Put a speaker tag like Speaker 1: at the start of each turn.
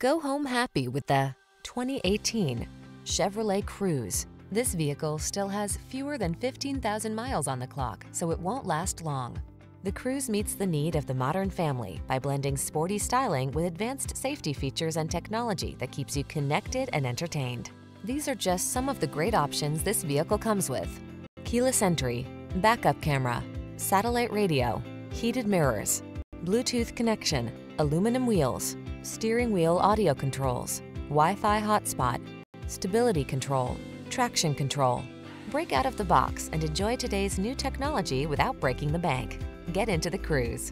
Speaker 1: Go home happy with the 2018 Chevrolet Cruze. This vehicle still has fewer than 15,000 miles on the clock, so it won't last long. The Cruze meets the need of the modern family by blending sporty styling with advanced safety features and technology that keeps you connected and entertained. These are just some of the great options this vehicle comes with. Keyless entry, backup camera, satellite radio, heated mirrors, Bluetooth connection, aluminum wheels, steering wheel audio controls, Wi-Fi hotspot, stability control, traction control. Break out of the box and enjoy today's new technology without breaking the bank. Get into the Cruze.